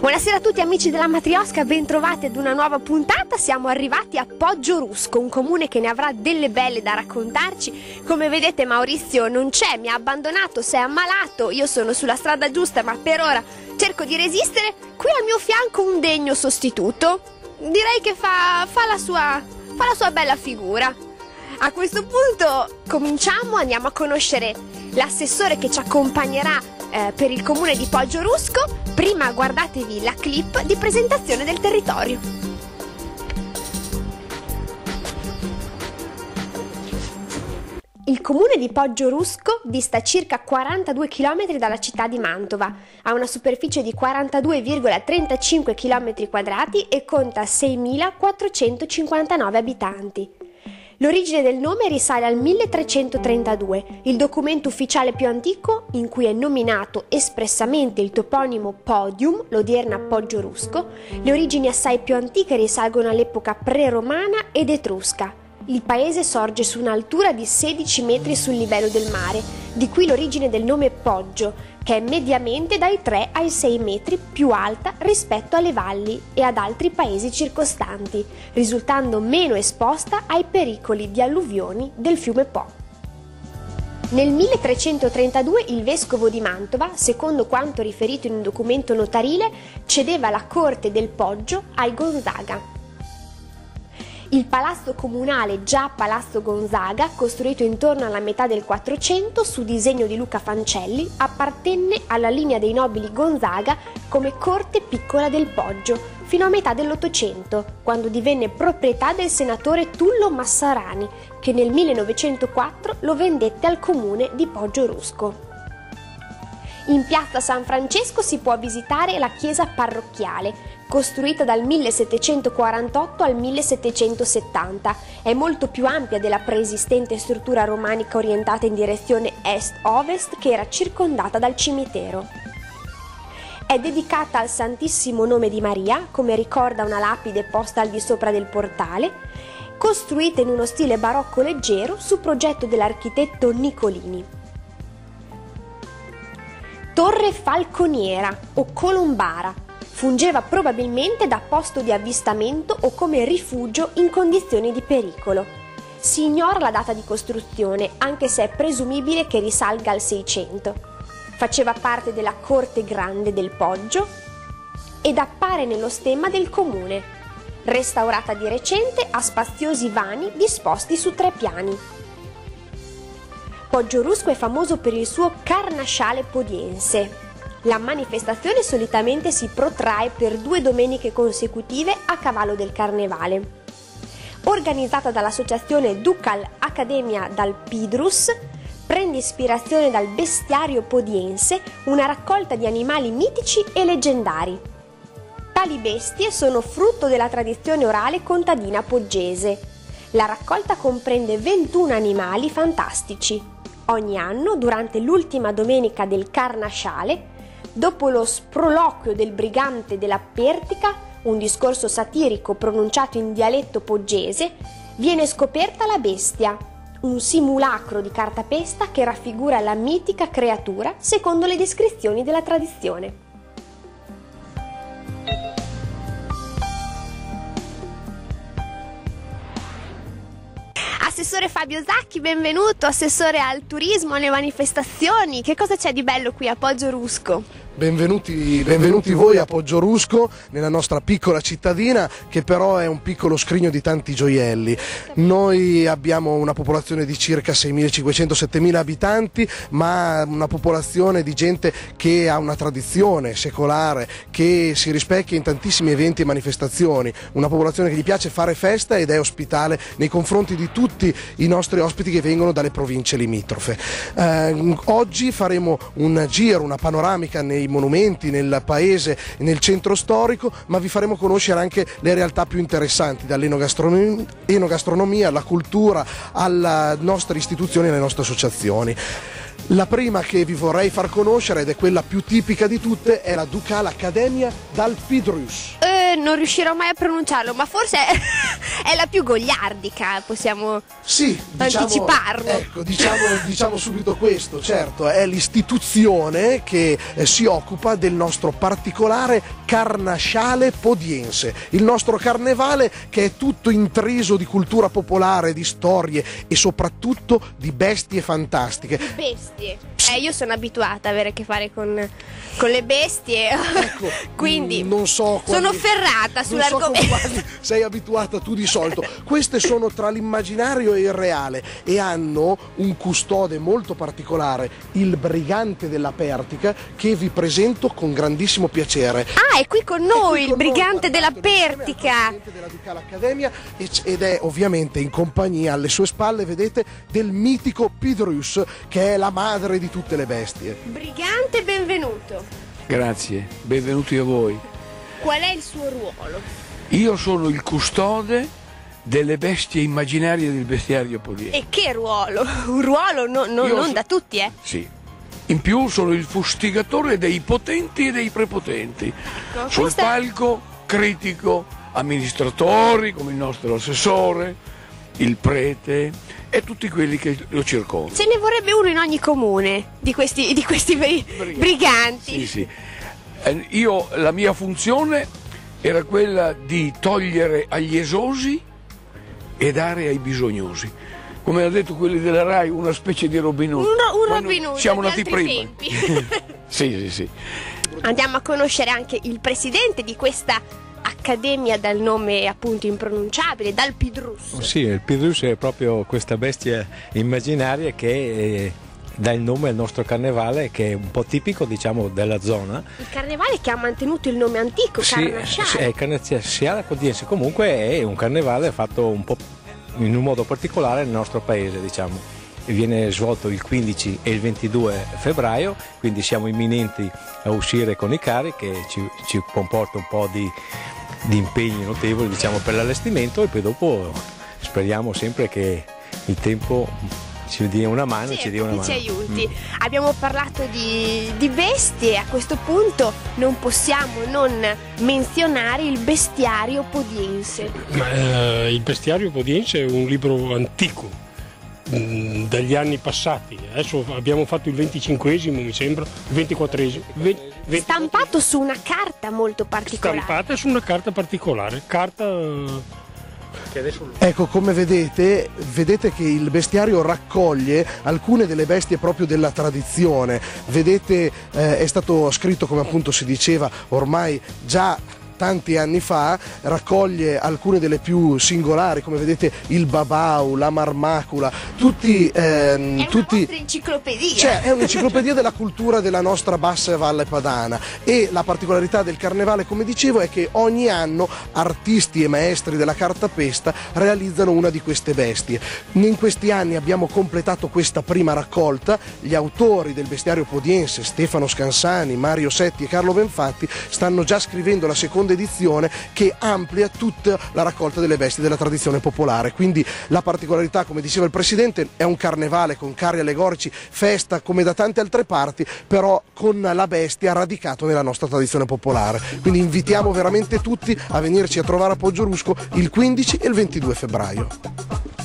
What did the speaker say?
Buonasera a tutti amici della Matriosca, bentrovati ad una nuova puntata. Siamo arrivati a Poggio Rusco, un comune che ne avrà delle belle da raccontarci. Come vedete Maurizio non c'è, mi ha abbandonato, si è ammalato. Io sono sulla strada giusta, ma per ora cerco di resistere. Qui al mio fianco un degno sostituto. Direi che fa, fa, la, sua, fa la sua bella figura. A questo punto cominciamo, andiamo a conoscere l'assessore che ci accompagnerà eh, per il comune di Poggio Rusco Prima guardatevi la clip di presentazione del territorio. Il comune di Poggio Rusco dista circa 42 km dalla città di Mantova, ha una superficie di 42,35 km quadrati e conta 6.459 abitanti. L'origine del nome risale al 1332, il documento ufficiale più antico in cui è nominato espressamente il toponimo Podium, l'odierna Poggio Rusco. Le origini assai più antiche risalgono all'epoca pre-romana ed etrusca. Il paese sorge su un'altura di 16 metri sul livello del mare, di qui l'origine del nome Poggio, che è mediamente dai 3 ai 6 metri più alta rispetto alle valli e ad altri paesi circostanti, risultando meno esposta ai pericoli di alluvioni del fiume Po. Nel 1332 il vescovo di Mantova, secondo quanto riferito in un documento notarile, cedeva la corte del Poggio ai Gonzaga, il palazzo comunale, già Palazzo Gonzaga, costruito intorno alla metà del 400 su disegno di Luca Fancelli, appartenne alla linea dei nobili Gonzaga come corte piccola del Poggio, fino a metà dell'Ottocento, quando divenne proprietà del senatore Tullo Massarani, che nel 1904 lo vendette al comune di Poggio Rusco. In piazza San Francesco si può visitare la chiesa parrocchiale, costruita dal 1748 al 1770. È molto più ampia della preesistente struttura romanica orientata in direzione est-ovest che era circondata dal cimitero. È dedicata al Santissimo Nome di Maria, come ricorda una lapide posta al di sopra del portale, costruita in uno stile barocco leggero su progetto dell'architetto Nicolini. Torre Falconiera o Colombara, Fungeva probabilmente da posto di avvistamento o come rifugio in condizioni di pericolo. Si ignora la data di costruzione, anche se è presumibile che risalga al 600. Faceva parte della corte grande del Poggio ed appare nello stemma del comune. Restaurata di recente, ha spaziosi vani disposti su tre piani. Poggio Rusco è famoso per il suo carnasciale podiense, la manifestazione solitamente si protrae per due domeniche consecutive a cavallo del Carnevale. Organizzata dall'associazione Ducal Accademia dal Pidrus, prende ispirazione dal bestiario podiense, una raccolta di animali mitici e leggendari. Tali bestie sono frutto della tradizione orale contadina poggese. La raccolta comprende 21 animali fantastici. Ogni anno, durante l'ultima domenica del Carnasciale, Dopo lo sproloquio del brigante della Pertica, un discorso satirico pronunciato in dialetto poggese, viene scoperta la bestia, un simulacro di cartapesta che raffigura la mitica creatura secondo le descrizioni della tradizione. Assessore Fabio Zacchi, benvenuto, assessore al turismo, alle manifestazioni. Che cosa c'è di bello qui a Poggio Rusco? Benvenuti, benvenuti, voi a Poggio Rusco, nella nostra piccola cittadina che però è un piccolo scrigno di tanti gioielli. Noi abbiamo una popolazione di circa 6.500-7.000 abitanti, ma una popolazione di gente che ha una tradizione secolare, che si rispecchia in tantissimi eventi e manifestazioni, una popolazione che gli piace fare festa ed è ospitale nei confronti di tutti i nostri ospiti che vengono dalle province limitrofe. Eh, oggi faremo un giro, una panoramica nei monumenti, nel paese, nel centro storico, ma vi faremo conoscere anche le realtà più interessanti, dall'enogastronomia alla cultura, alle nostre istituzioni e alle nostre associazioni. La prima che vi vorrei far conoscere, ed è quella più tipica di tutte, è la Ducal Accademia d'Alpidrus. Eh, non riuscirò mai a pronunciarlo, ma forse è la più gogliardica, possiamo sì, diciamo, anticiparlo. Ecco, diciamo, diciamo, subito questo, certo, è l'istituzione che eh, si occupa del nostro particolare carnasciale podiense, il nostro carnevale che è tutto intriso di cultura popolare, di storie e soprattutto di bestie fantastiche. Di bestie. Eh, io sono abituata a avere a che fare con, con le bestie, ecco, quindi non so quali, sono ferrata sull'argomento. So sei abituata tu di solito. Queste sono tra l'immaginario e il reale e hanno un custode molto particolare, il brigante della Pertica, che vi presento con grandissimo piacere. Ah, è qui con noi qui il brigante della Pertica. Il della Ducale Accademia ed è ovviamente in compagnia alle sue spalle, vedete, del mitico Pidrus, che è la madre di tutte le bestie. Brigante, benvenuto. Grazie, benvenuti a voi. Qual è il suo ruolo? Io sono il custode delle bestie immaginarie del bestiario poliese. E che ruolo? Un ruolo no, no, non so... da tutti, eh? Sì. In più sono il fustigatore dei potenti e dei prepotenti. Ecco, Sul questa... palco critico amministratori come il nostro assessore, il prete e tutti quelli che lo circondano. Ce ne vorrebbe uno in ogni comune di questi, di questi briganti. briganti. Sì, sì. Eh, io, la mia funzione era quella di togliere agli esosi e dare ai bisognosi. Come hanno detto quelli della RAI, una specie di Robin Hood. Un, un Robin Hood. Siamo nati prima. sì, sì, sì. Andiamo a conoscere anche il presidente di questa accademia dal nome appunto impronunciabile, dal Pidrus. Sì, il Pidrus è proprio questa bestia immaginaria che dà il nome al nostro carnevale che è un po' tipico diciamo della zona. Il carnevale che ha mantenuto il nome antico, sì, Carnasciale. Sì, è Carnasciale Codiense, comunque è un carnevale fatto un po' in un modo particolare nel nostro paese diciamo. Viene svolto il 15 e il 22 febbraio, quindi siamo imminenti a uscire con i cari che ci, ci comporta un po' di, di impegni notevoli diciamo, per l'allestimento e poi dopo speriamo sempre che il tempo ci dia una mano, sì, ci dia una mano. Ci aiuti. Mm. Abbiamo parlato di, di bestie, a questo punto non possiamo non menzionare il bestiario podiense. Ma, eh, il bestiario podiense è un libro antico mm, dagli anni passati. Adesso abbiamo fatto il 25esimo, mi sembra, il 24esimo. 20, Stampato su una carta molto particolare. Stampata su una carta particolare, carta Ecco, come vedete, vedete che il bestiario raccoglie alcune delle bestie proprio della tradizione. Vedete, eh, è stato scritto, come appunto si diceva, ormai già tanti anni fa, raccoglie alcune delle più singolari, come vedete il babau, la marmacula, tutti... Ehm, è tutti... enciclopedia. Cioè, è un'enciclopedia della cultura della nostra bassa Valle Padana e la particolarità del carnevale, come dicevo, è che ogni anno artisti e maestri della cartapesta realizzano una di queste bestie. In questi anni abbiamo completato questa prima raccolta, gli autori del bestiario podiense, Stefano Scansani, Mario Setti e Carlo Benfatti, stanno già scrivendo la seconda seconda edizione che amplia tutta la raccolta delle bestie della tradizione popolare. Quindi la particolarità, come diceva il Presidente, è un carnevale con carri allegorici, festa come da tante altre parti, però con la bestia radicato nella nostra tradizione popolare. Quindi invitiamo veramente tutti a venirci a trovare a Poggio Rusco il 15 e il 22 febbraio.